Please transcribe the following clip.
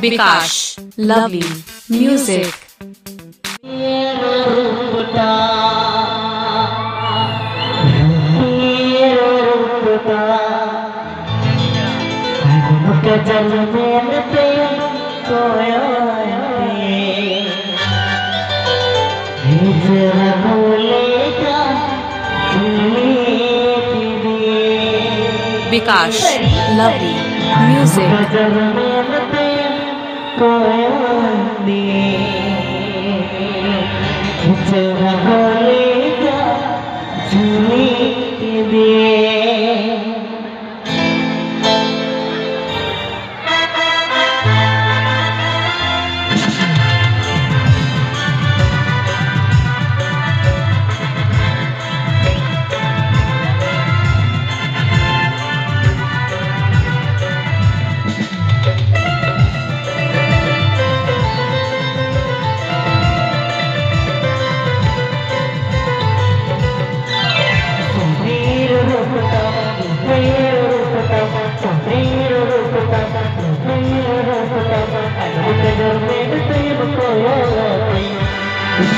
Bikash. Lovely music. Bikash, lovely music. Đi.